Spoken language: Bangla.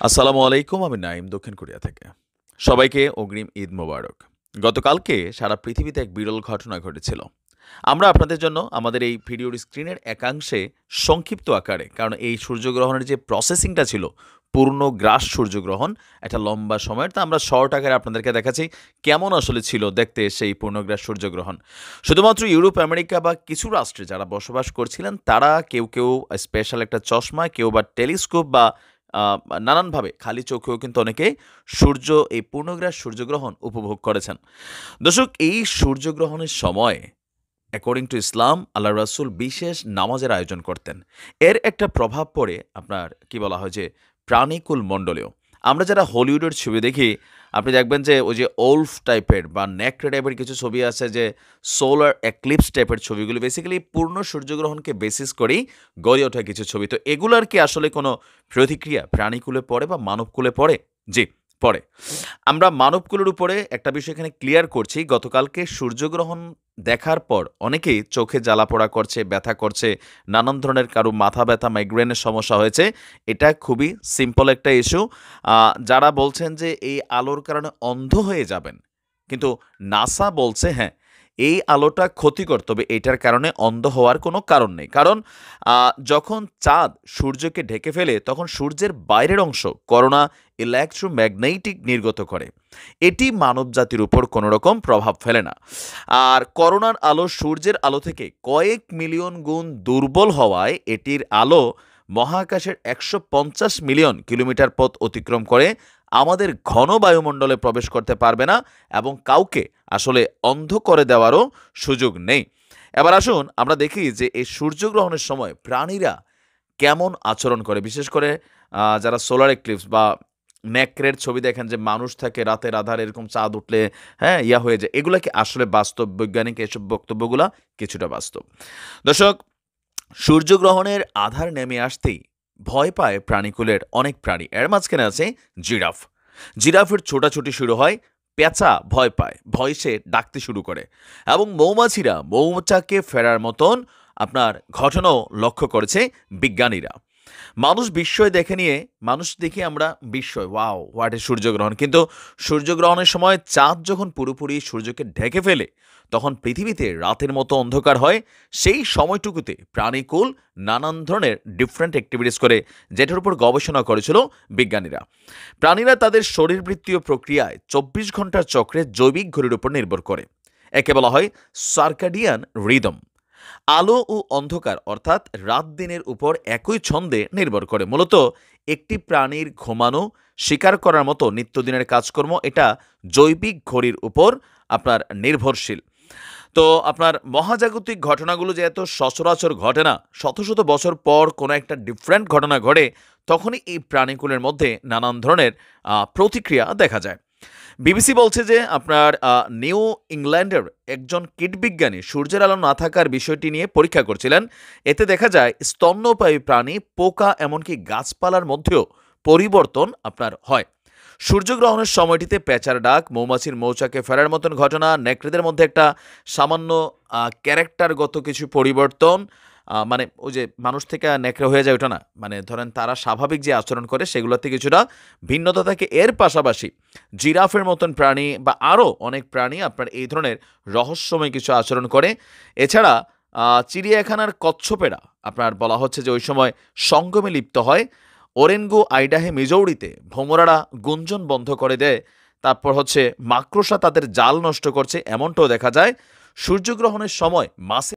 আসসালামু আলাইকুম, আমি নাইম দক্ষিণ কোরিয়া থেকে। সবাইকে অগ্রিম ঈদ মোবারক। গতকালকে সারা পৃথিবীতে এক বিরল ঘটনা ঘটেছিল। আমরা আপনাদের জন্য আমাদের এই ভিডিওর স্ক্রিনের একাংশে সংক্ষিপ্ত আকারে, কারণ এই সূর্যগ্রহণের যে প্রসেসিংটা ছিল, পূর্ণ গ্রাস সূর্যগ্রহণ, একটা লম্বা সময়ের, তা আমরা শর্ট আকারে আপনাদেরকে দেখাচ্ছি কেমন আসলে ছিল দেখতে সেই পূর্ণগ্রাস সূর্যগ্রহণ। শুধুমাত্র ইউরোপ, আমেরিকা বা কিছু রাষ্ট্রে যারা বসবাস করছিলেন, তারা কেউ কেউ স্পেশাল একটা চশমা, কেউ বা টেলিস্কোপ বা নানানভাবে খালি চোখেও কিন্তু অনেকে সূর্য, এই পূর্ণগ্রাস সূর্যগ্রহণ উপভোগ করেছেন। দর্শক, এই সূর্যগ্রহণের সময় অ্যাকর্ডিং টু ইসলাম, আল্লাহ রাসুল বিশেষ নামাজের আয়োজন করতেন। এর একটা প্রভাব পড়ে আপনার, কি বলা হয় যে, প্রাণীকুল মণ্ডলেও। আমরা যারা হলিউডের ছবি দেখি আপনি দেখবেন যে ওই যে ওল্ফ টাইপের বা নেকড়ে টাইপের কিছু ছবি আছে যে সোলার এক্লিপস টাইপের ছবিগুলো বেসিক্যালি পূর্ণ সূর্যগ্রহণকে বেসিস করেই গড়ে ওঠা কিছু ছবি। তো এগুলার কি আসলে কোনো প্রতিক্রিয়া প্রাণীকুলে পড়ে বা মানবকুলে পড়ে? জি। পড়ে আমরা মানবকুলের উপরে একটা বিষয় এখানে ক্লিয়ার করছি। গতকালকে সূর্যগ্রহণ দেখার পর অনেকেই চোখে জ্বালা পোড়া করছে, ব্যথা করছে, নানান ধরনের কারও মাথা ব্যথা মাইগ্রেনের সমস্যা হয়েছে। এটা খুবই সিম্পল একটা ইস্যু যারা বলছেন যে এই আলোর কারণে অন্ধ হয়ে যাবেন, কিন্তু নাসা বলছে হ্যাঁ এই আলোটা ক্ষতিকর, তবে এটার কারণে অন্ধ হওয়ার কোনো কারণ নেই। কারণ যখন চাঁদ সূর্যকে ঢেকে ফেলে, তখন সূর্যের বাইরের অংশ করোনা ইলেকট্রোম্যাগনেটিক নির্গত করে। এটি মানবজাতির উপর কোনো রকম প্রভাব ফেলে না। আর করোনার আলো সূর্যের আলো থেকে কয়েক মিলিয়ন গুণ দুর্বল হওয়ায় এটির আলো মহাকাশের একশো পঞ্চাশ মিলিয়ন কিলোমিটার পথ অতিক্রম করে আমাদের ঘন বায়ুমণ্ডলে প্রবেশ করতে পারবে না এবং কাউকে আসলে অন্ধ করে দেওয়ারও সুযোগ নেই। এবার আসুন আমরা দেখি যে এই সূর্যগ্রহণের সময় প্রাণীরা কেমন আচরণ করে। বিশেষ করে যারা সোলার এক্লিপস বা ন্যাকড়ের ছবি দেখেন যে মানুষ থাকে রাতের আধার এরকম চাঁদ উঠলে হ্যাঁ ইয়া হয়ে যায়। এগুলা কি আসলে বাস্তব বৈজ্ঞানিক এসব বক্তব্যগুলা? কিছুটা বাস্তব। দর্শক, সূর্যগ্রহণের আধার নেমে আসতেই ভয় পায় প্রাণীকুলের অনেক প্রাণী। এর মাঝখানে আছে জিরাফ। জিরাফের ছোটাছুটি শুরু হয়, পেঁচা ভয় পায় ভয় সে ডাকতে শুরু করে। এবং মৌমাছিরা মৌমাচাকে ফেরার মতন আপনার ঘটনাও লক্ষ্য করেছে বিজ্ঞানীরা। মানুষ বিস্ময় দেখে নিয়ে, মানুষ দেখি আমরা বিস্ময়, ওয়াও, হোয়াট এ সূর্যগ্রহণ। কিন্তু সূর্যগ্রহণের সময় চাঁদ যখন পুরোপুরি সূর্যকে ঢেকে ফেলে, তখন পৃথিবীতে রাতের মতো অন্ধকার হয়, সেই সময়টুকুতে প্রাণীকুল নানান ধরনের ডিফারেন্ট অ্যাক্টিভিটিস করে, যেটার উপর গবেষণা করেছিল বিজ্ঞানীরা। প্রাণীরা তাদের শরীরবৃত্তীয় প্রক্রিয়ায় চব্বিশ ঘণ্টার চক্রে জৈবিক ঘড়ির উপর নির্ভর করে। একে বলা হয় সার্কাডিয়ান রিদম। আলো ও অন্ধকার, অর্থাৎ রাত দিনের উপর একই ছন্দে নির্ভর করে। মূলত একটি প্রাণীর ঘুমানো, শিকার করার মতো নিত্যদিনের কাজকর্ম, এটা জৈবিক ঘড়ির উপর আপনার নির্ভরশীল। তো আপনার মহাজাগতিক ঘটনাগুলো যে এত সচরাচর ঘটে না, শত শত বছর পর কোনো একটা ডিফারেন্ট ঘটনা ঘটে, তখনই এই প্রাণীকুলের মধ্যে নানান ধরনের প্রতিক্রিয়া দেখা যায়। বিবিসি বলছে যে আপনার নিউ ইংল্যান্ডের একজন কীটবিজ্ঞানী সূর্যের আলো না থাকার বিষয়টি নিয়ে পরীক্ষা করছিলেন। এতে দেখা যায়, স্তন্যপায়ী প্রাণী, পোকা এমনকি গাছপালার মধ্যেও পরিবর্তন আপনার হয়। সূর্যগ্রহণের সময়টিতে পেঁচার ডাক, মৌমাছির মৌচাকে ফেরার মতন ঘটনা, নেকড়েদের মধ্যে একটা সামান্য ক্যারেক্টারগত কিছু পরিবর্তন মানে ওই যে মানুষ থেকে নেকড়ে হয়ে যায় ওটা না। মানে ধরেন তারা স্বাভাবিক যে আচরণ করে সেগুলোতে কিছুটা ভিন্নতা থাকে। এর পাশাপাশি জিরাফের মতন প্রাণী বা আরও অনেক প্রাণী আপনার এই ধরনের রহস্যময় কিছু আচরণ করে। এছাড়া চিড়িয়াখানার কচ্ছপেরা আপনার বলা হচ্ছে যে ওই সময় সঙ্গমে লিপ্ত হয়। ওরেনগো আইডাহে মিজৌরিতে ভোমরারা গুঞ্জন বন্ধ করে দেয়। তারপর হচ্ছে মাকড়সা তাদের জাল নষ্ট করছে, এমনটাও দেখা যায়। সূর্যগ্রহণের সময় মাছে